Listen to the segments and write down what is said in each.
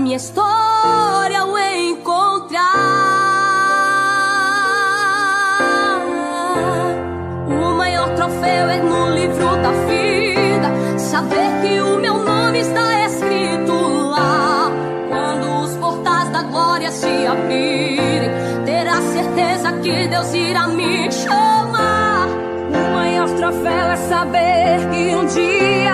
minha história ao encontrar. O maior troféu é no livro da vida. Saber que o meu nome está escrito lá. Quando os portais da glória se abrirem terá certeza que Deus irá me chamar. O maior troféu é saber que um dia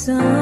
sun.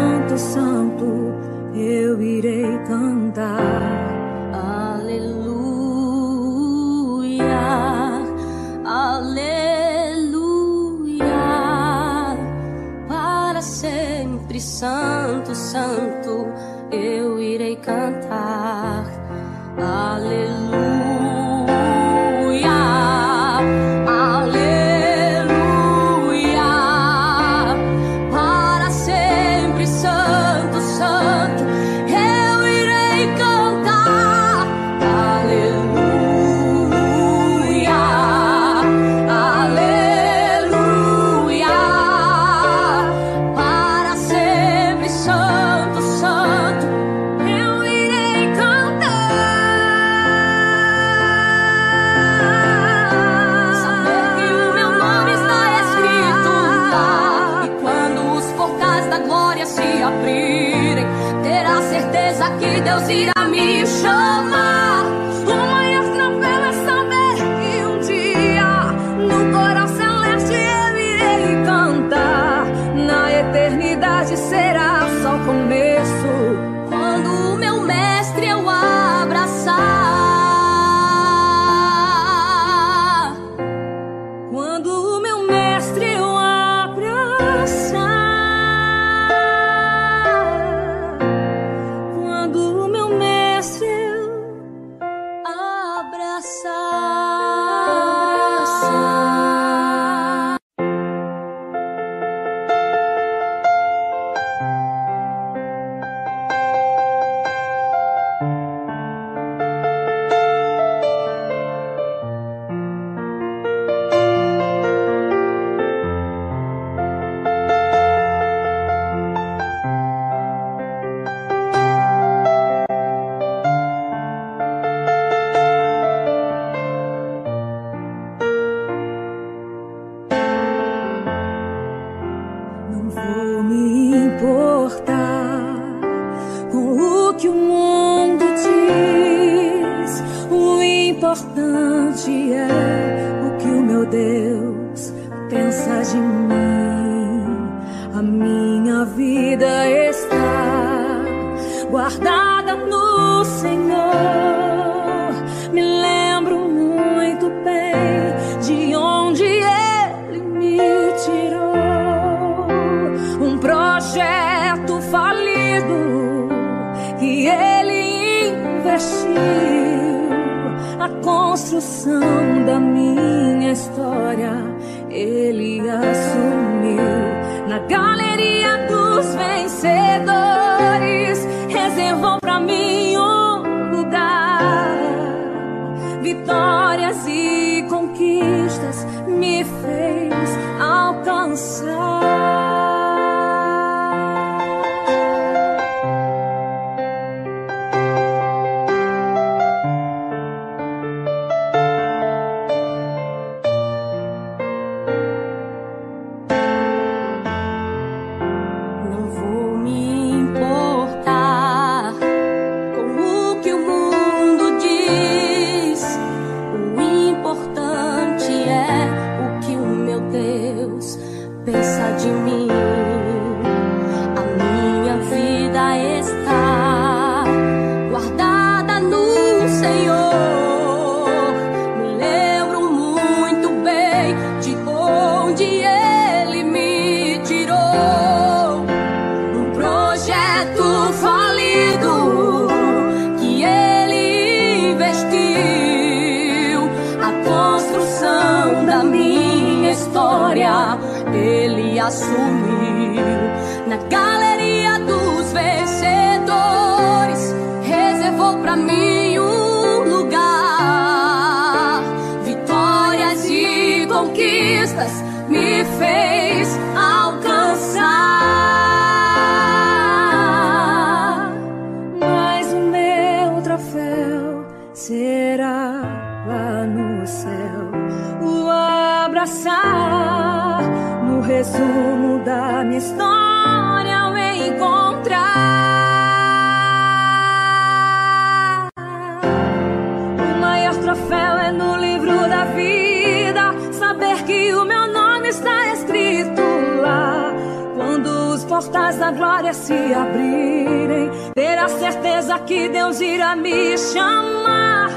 Importante é o que o meu Deus pensa de mim. Da minha história. Ele assumiu portas da glória se abrirem, ter a certeza que Deus irá me chamar.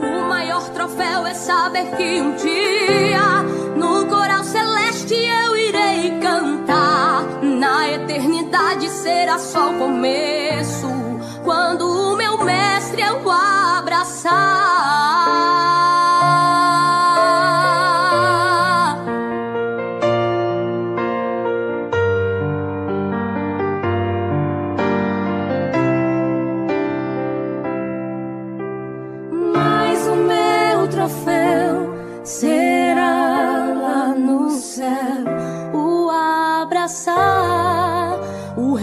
O maior troféu é saber que um dia no coral celeste eu irei cantar. Na eternidade será só o começo, quando o meu mestre eu abraçar.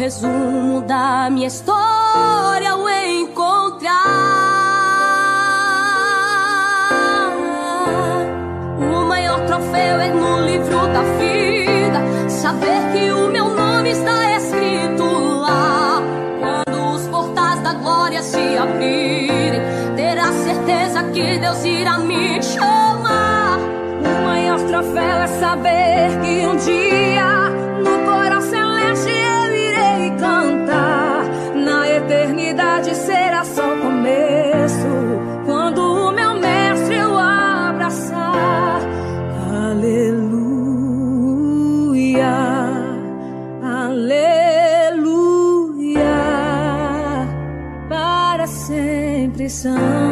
Resumo da minha história ao encontrar o maior troféu é no livro da vida. Saber que o meu nome está escrito lá. Quando os portais da glória se abrirem ter a certeza que Deus irá me chamar. O maior troféu é saber que um dia sempre,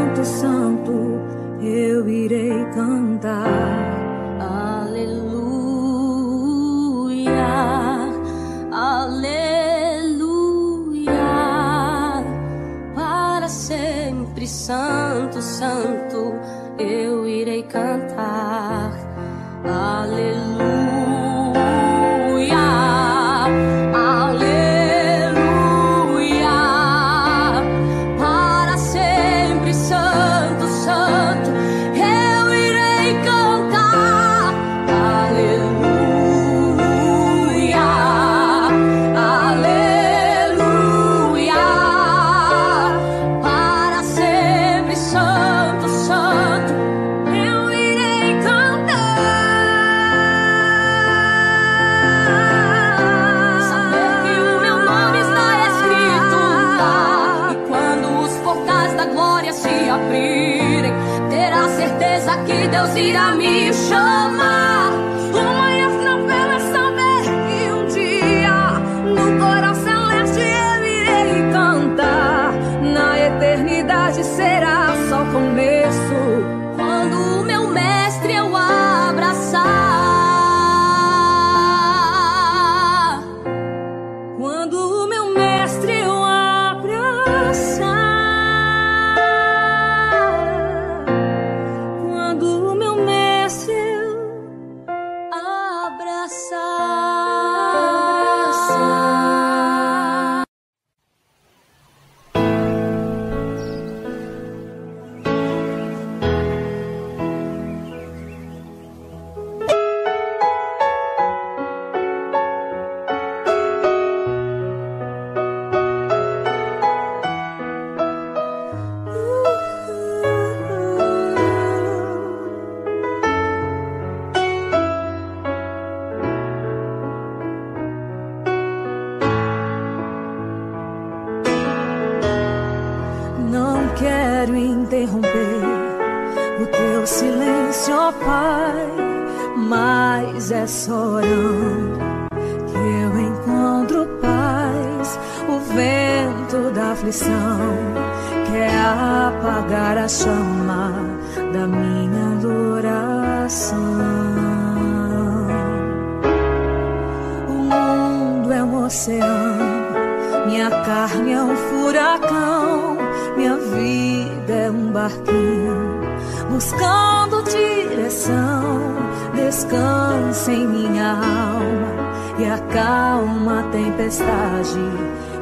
acalma a tempestade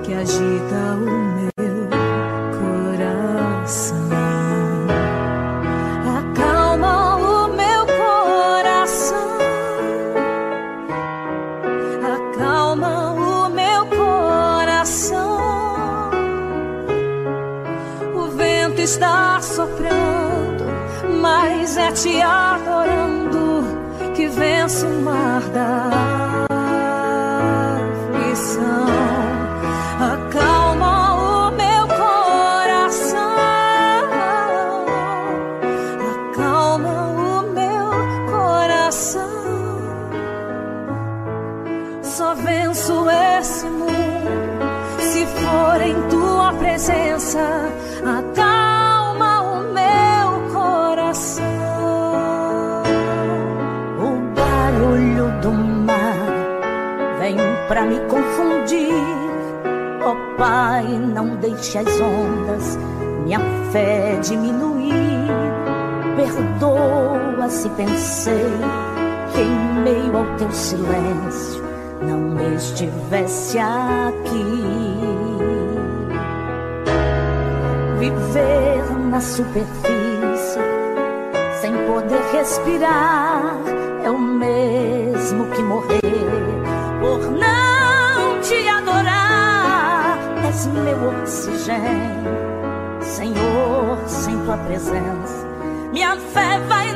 que agita o meu coração. Acalma o meu coração. Acalma o meu coração. O vento está soprando, mas é te adorando que vence o mar da deixe as ondas minha fé diminuir. Perdoa se pensei que em meio ao teu silêncio não estivesse aqui. Viver na superfície sem poder respirar é o mesmo que morrer por não és meu oxigênio, Senhor, sem tua presença, minha fé vai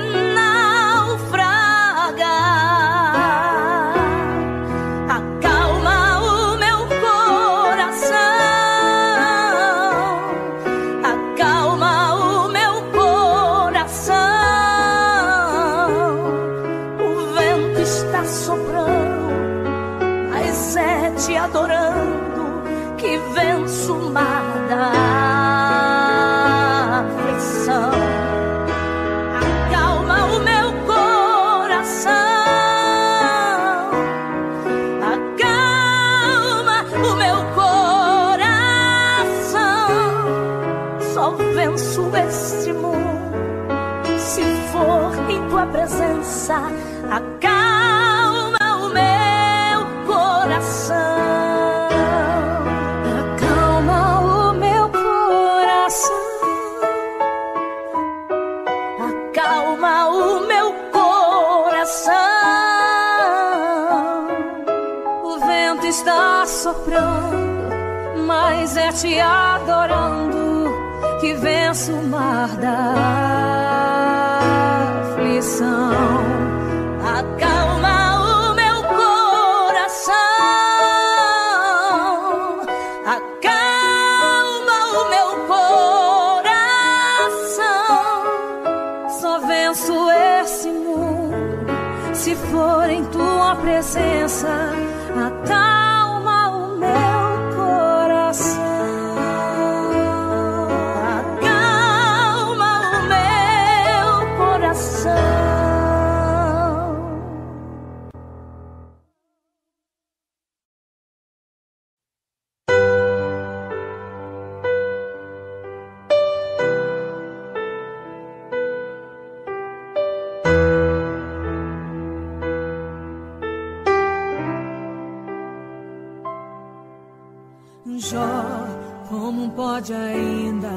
pode ainda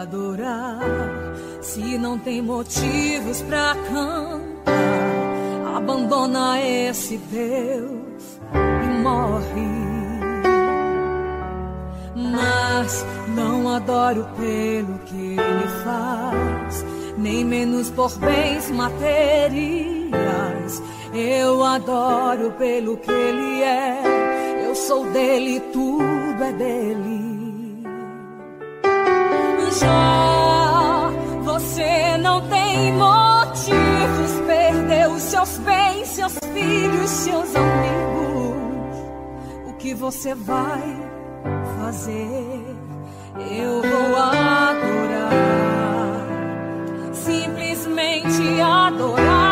adorar se não tem motivos pra cantar? Abandona esse Deus e morre. Mas não adoro pelo que ele faz, nem menos por bens materiais. Eu adoro pelo que ele é, eu sou dele, tudo é dele. Você não tem motivos, perdeu seus bens, seus filhos, seus amigos. O que você vai fazer? Eu vou adorar, simplesmente adorar.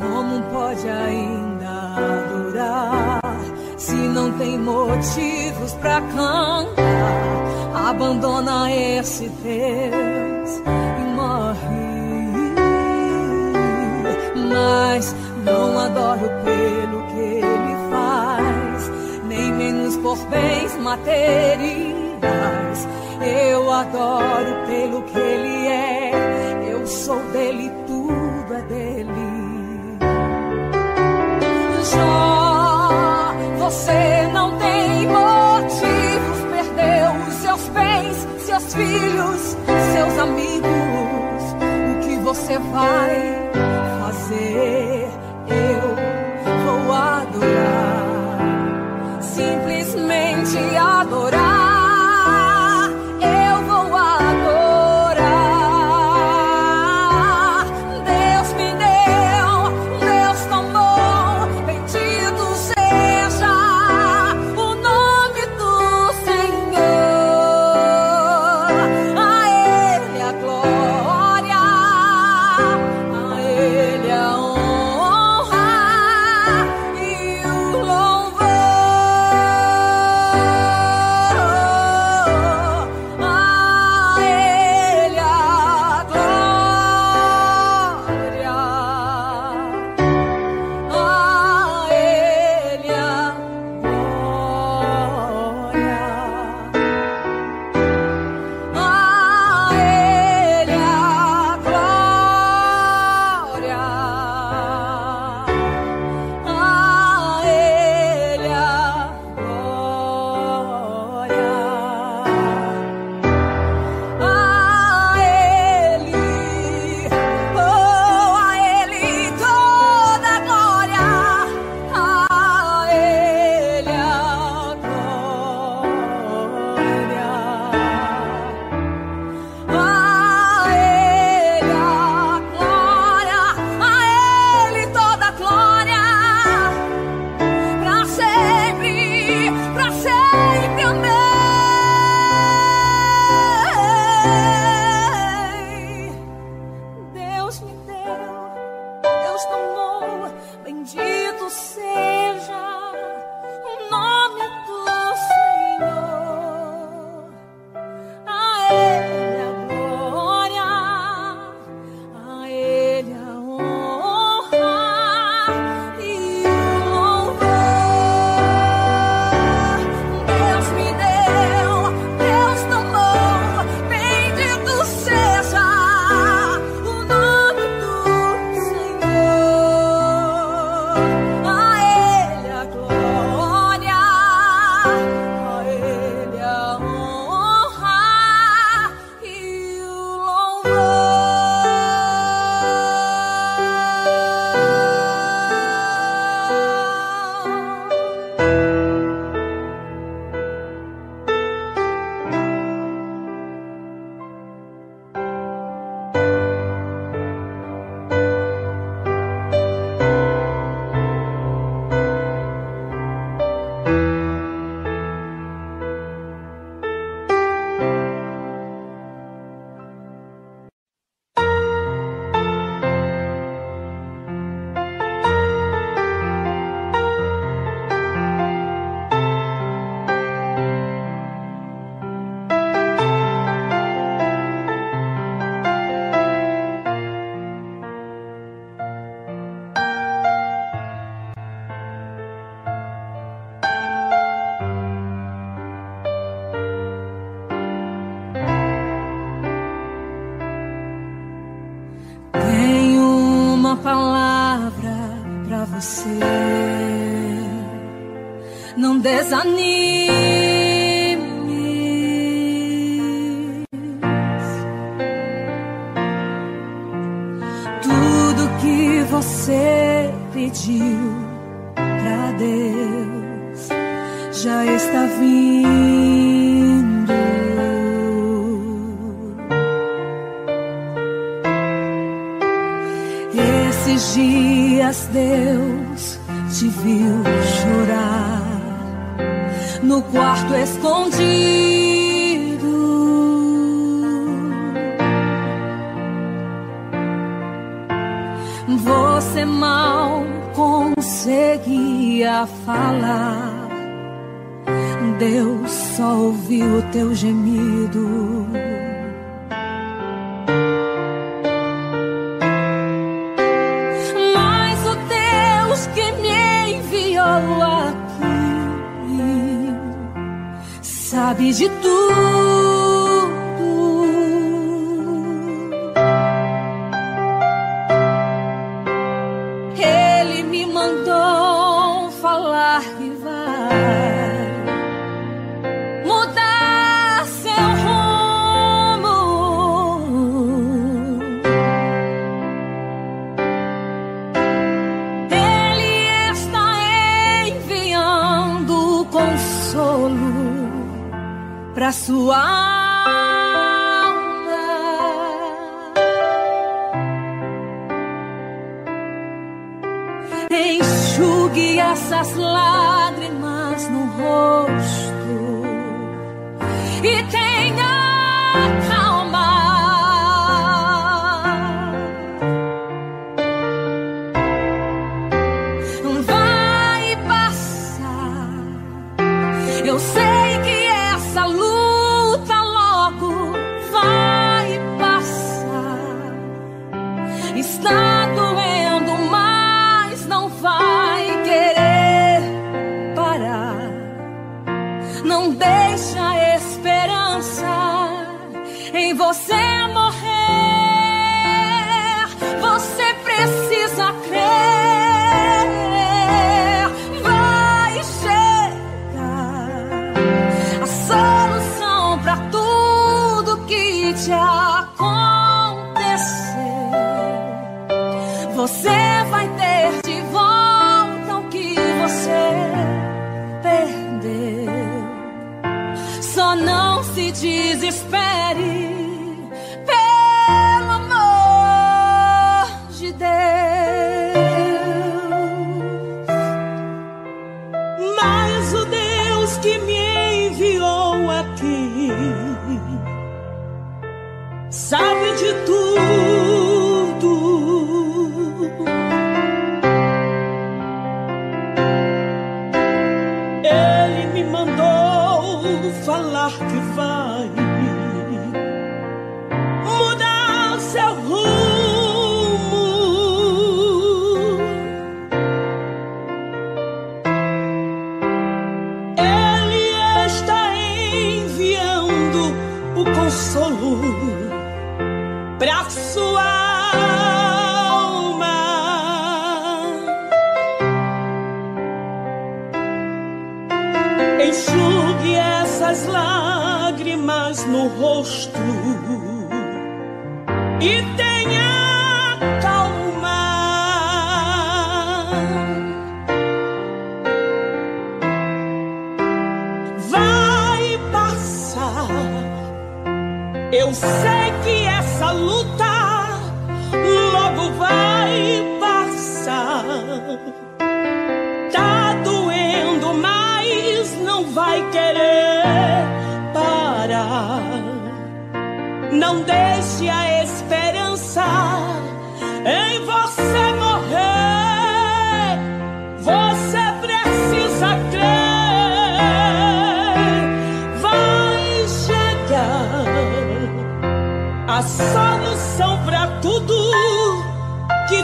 Como pode ainda adorar se não tem motivos pra cantar? Abandona esse Deus e morre. Mas não adoro pelo que ele faz, nem menos por bens materiais. Eu adoro pelo que ele é, eu sou dele, tudo é dele. Jó, você não tem motivos, perdeu seus bens, seus filhos, seus amigos. O que você vai fazer?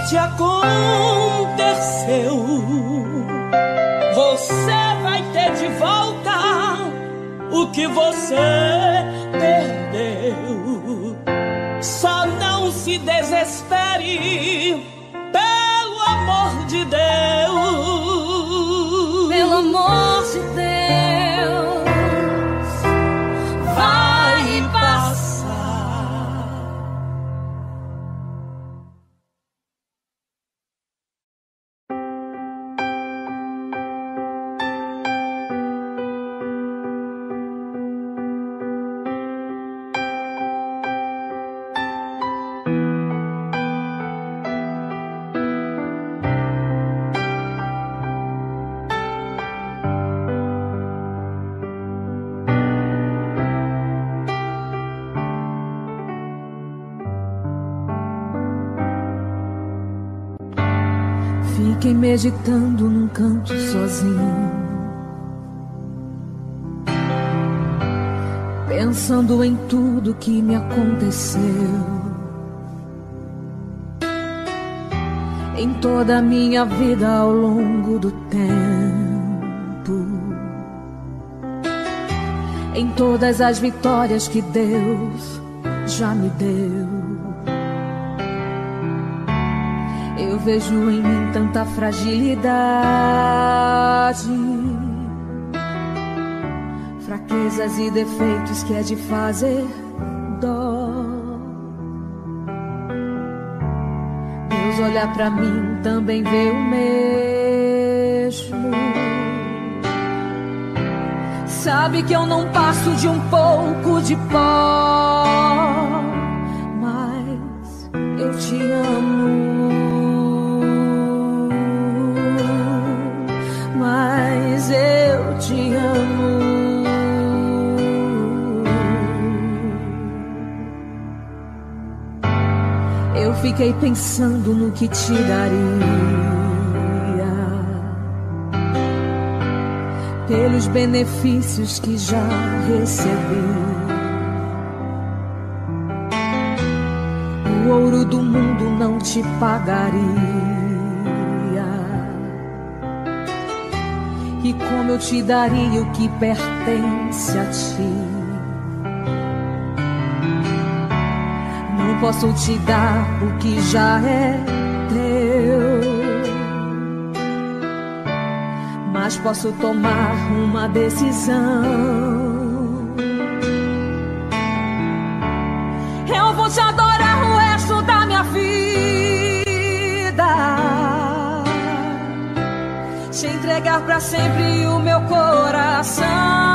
te aconteceu, você vai ter de volta o que você perdeu. Só não se desespere, pelo amor de Deus. Meditando num canto sozinho. Pensando em tudo que me aconteceu. Em toda a minha vida ao longo do tempo. Em todas as vitórias que Deus já me deu. Vejo em mim tanta fragilidade, fraquezas e defeitos que é de fazer dó. Deus olha para mim também vê o mesmo. Sabe que eu não passo de um pouco de pó, mas eu te amo. Fiquei pensando no que te daria pelos benefícios que já recebi. O ouro do mundo não te pagaria. E como eu te daria o que pertence a ti? Posso te dar o que já é teu, mas posso tomar uma decisão. Eu vou te adorar o resto da minha vida te entregar para sempre o meu coração.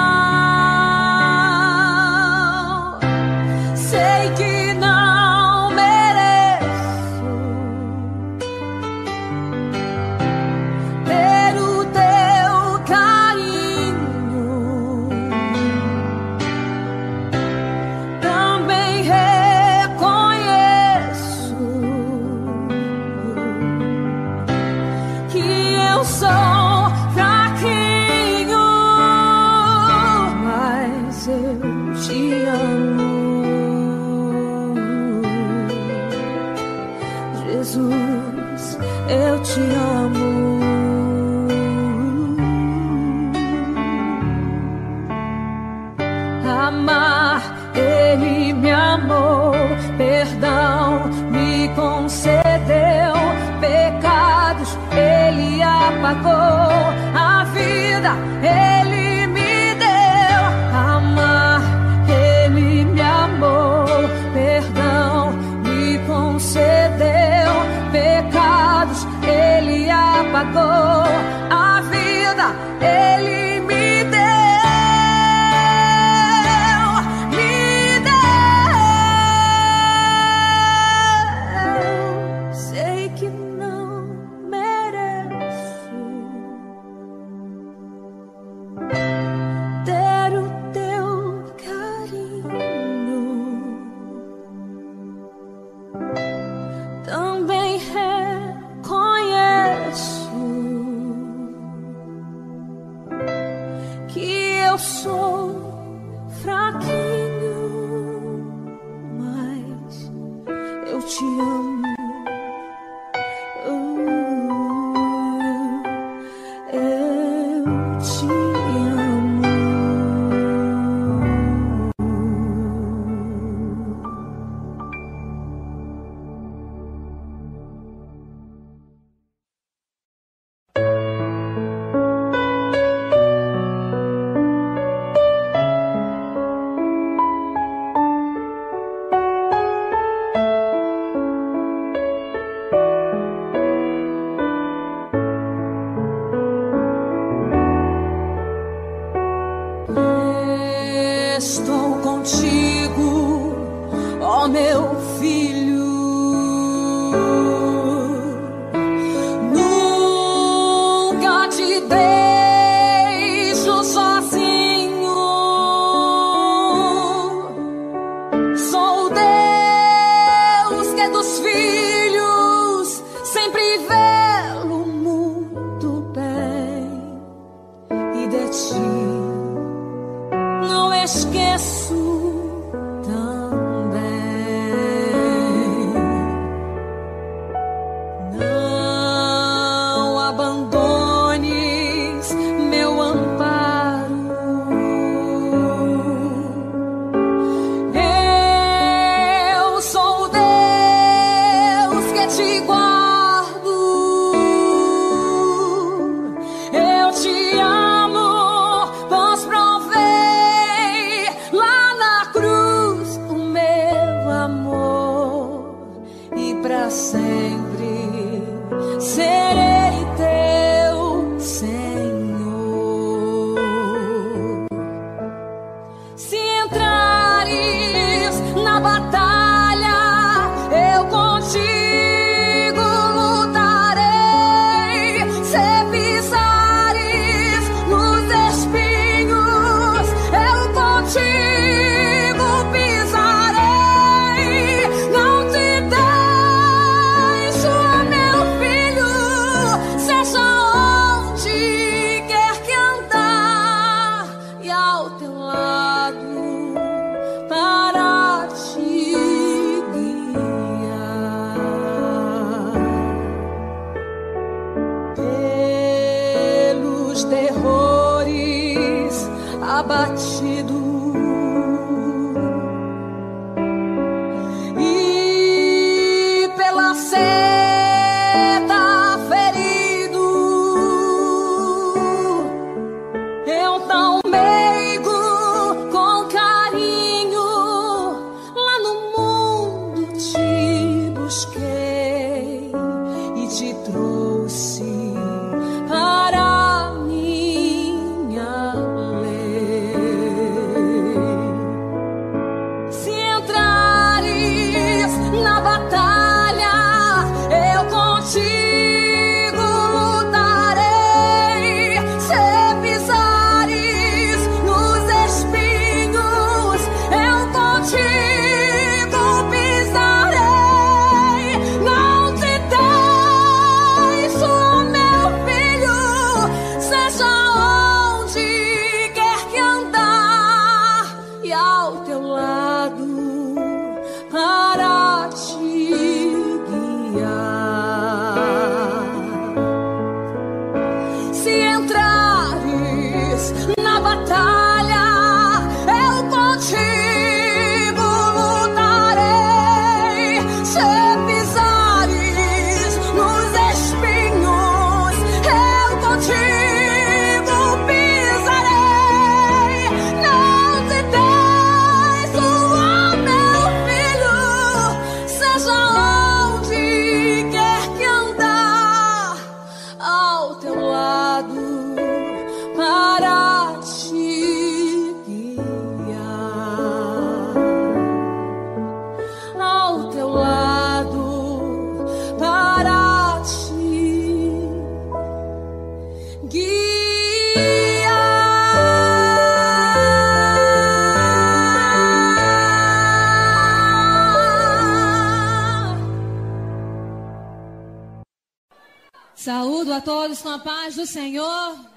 paz do Senhor? Amém.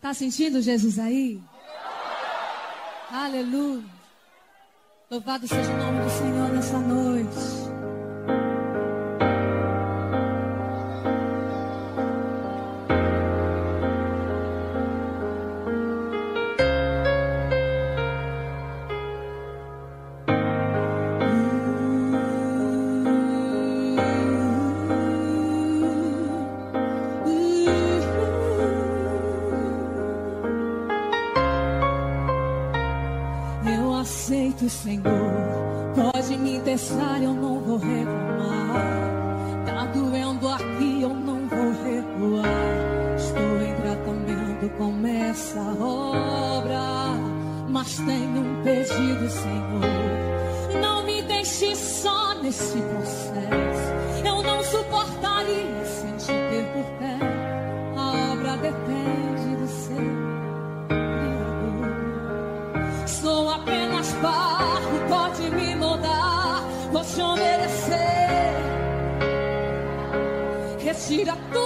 Tá sentindo Jesus aí? Aleluia. Louvado seja o nome do Senhor nessa noite. mira tú.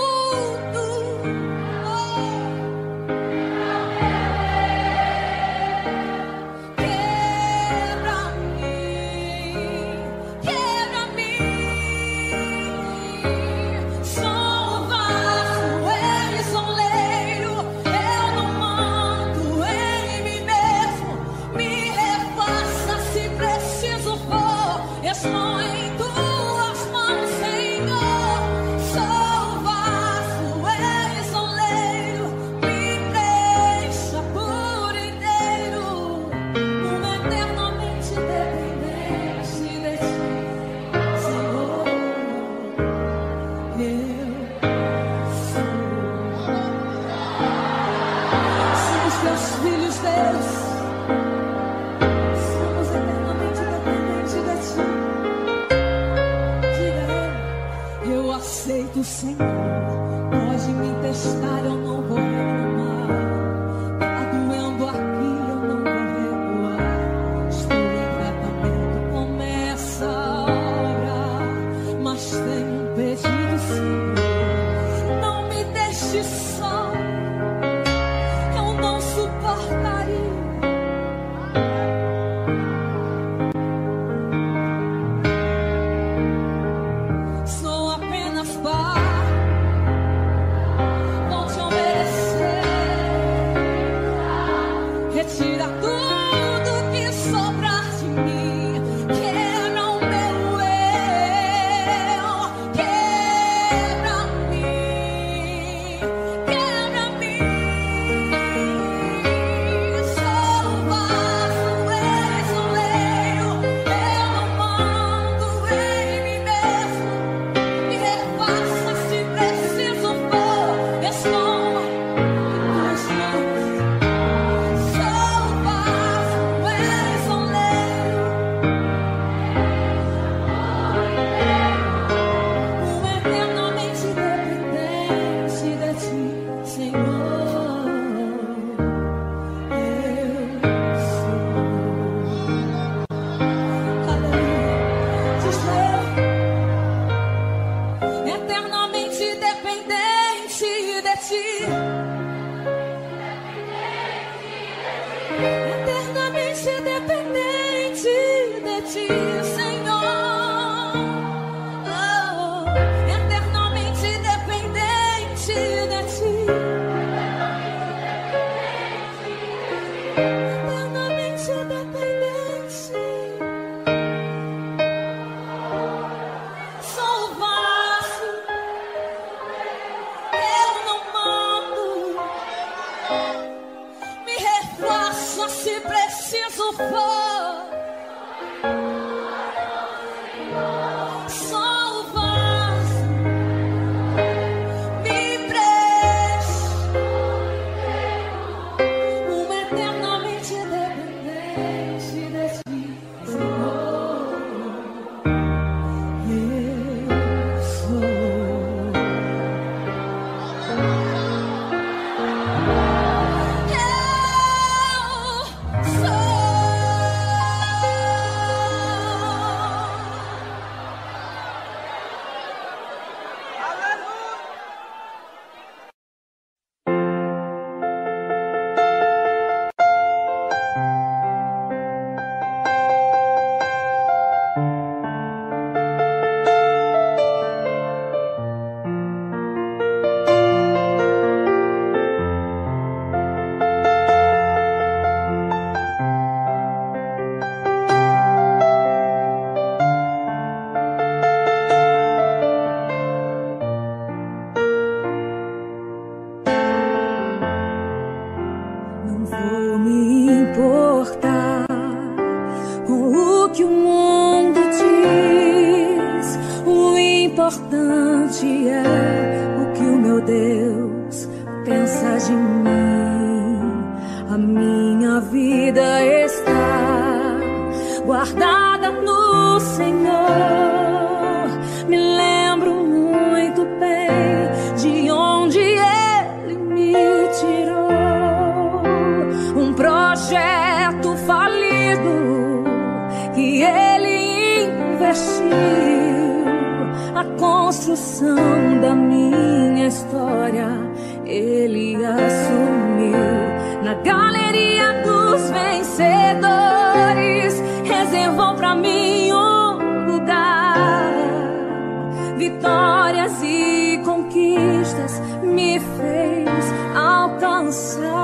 inside.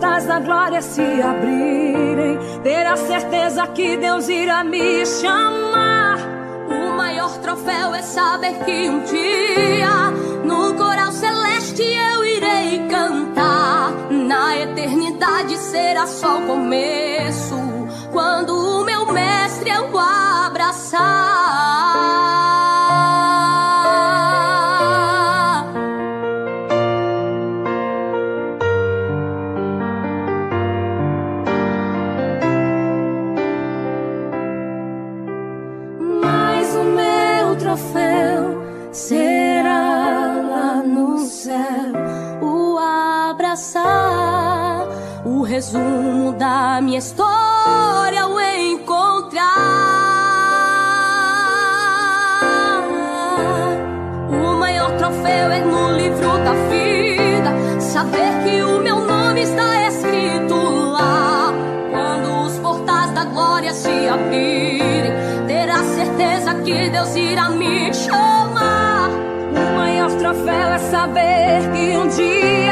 portas da glória se abrirem, terá certeza que Deus irá me chamar. O maior troféu é saber que um dia no coral celeste eu irei cantar. Na eternidade será só o começo, quando o meu mestre é eu resumo da minha história ao encontrar. O maior troféu é no livro da vida, saber que o meu nome está escrito lá. Quando os portais da glória se abrirem, terá certeza que Deus irá me chamar. O maior troféu é saber que um dia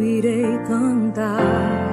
eu irei cantar.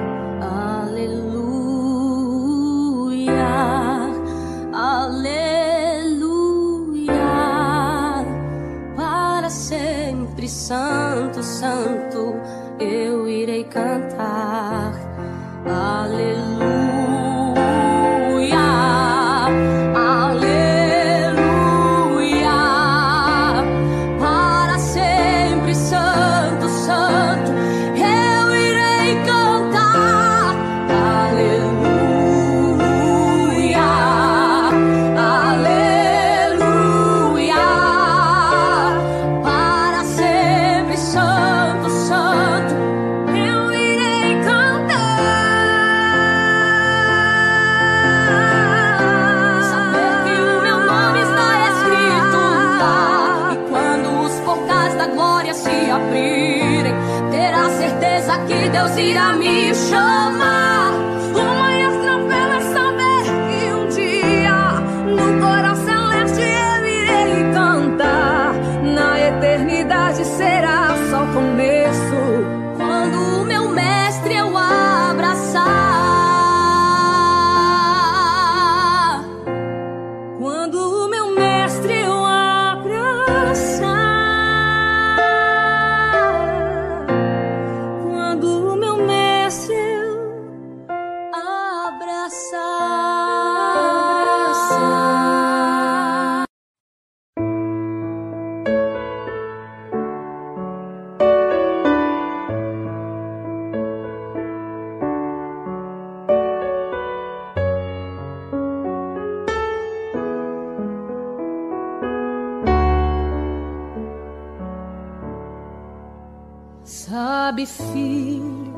Sabe, filho,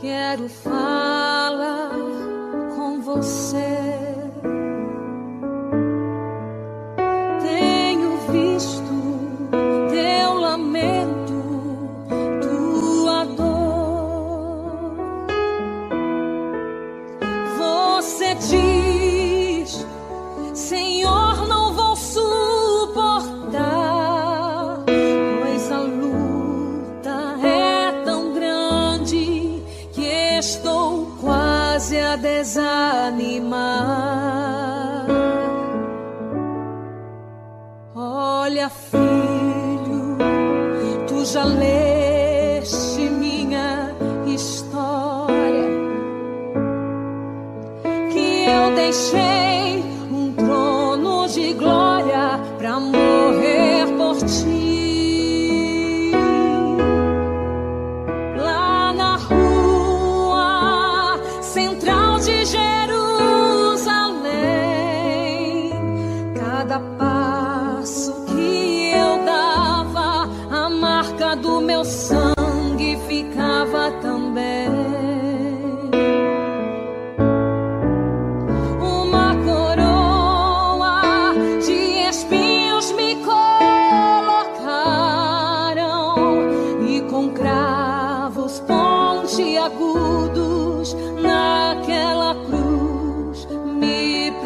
quero falar com você.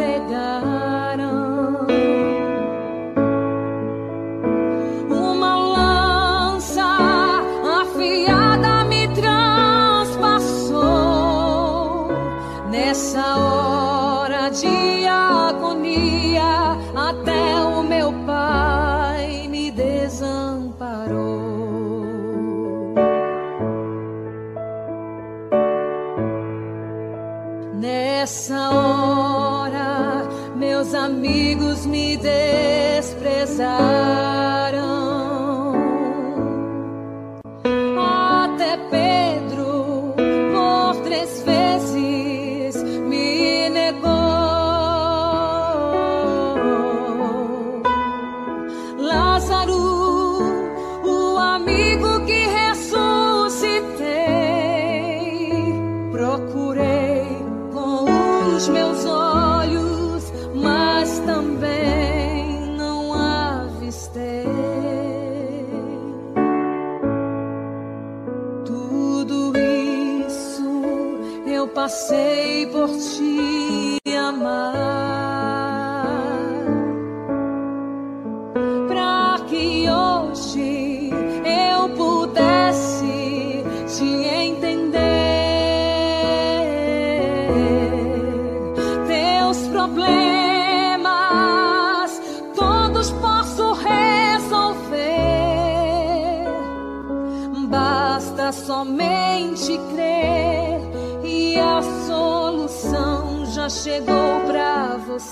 fade down.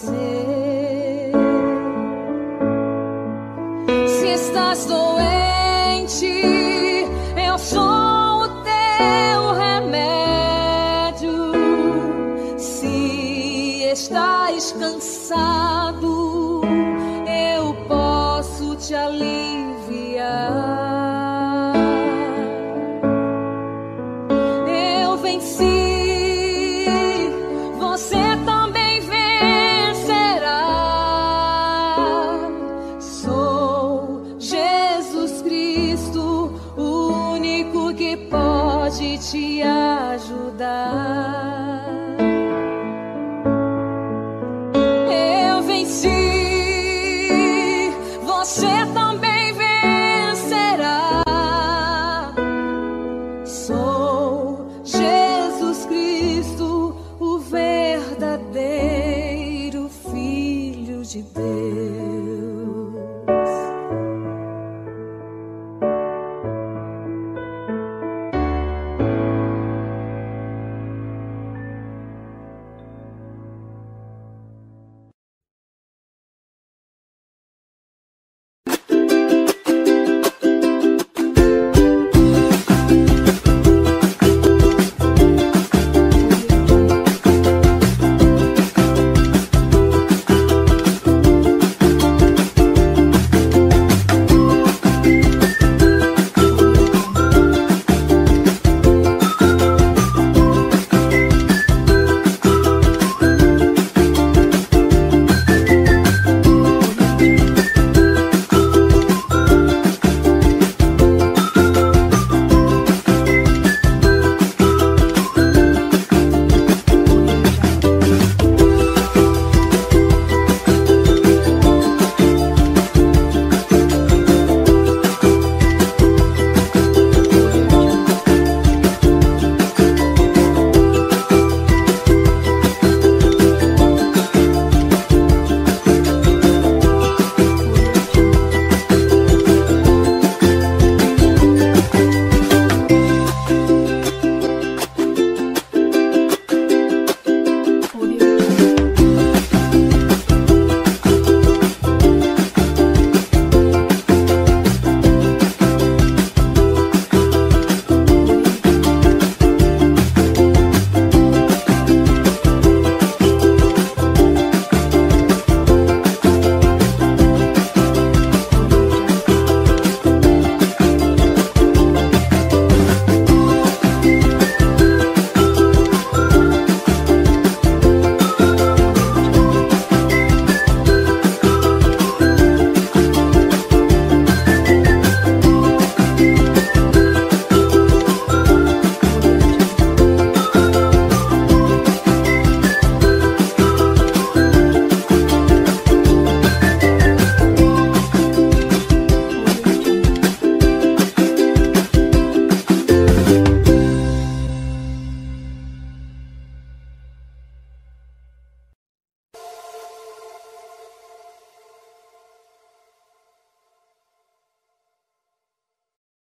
Se estás doente, eu sou o teu remédio. Se estás cansado,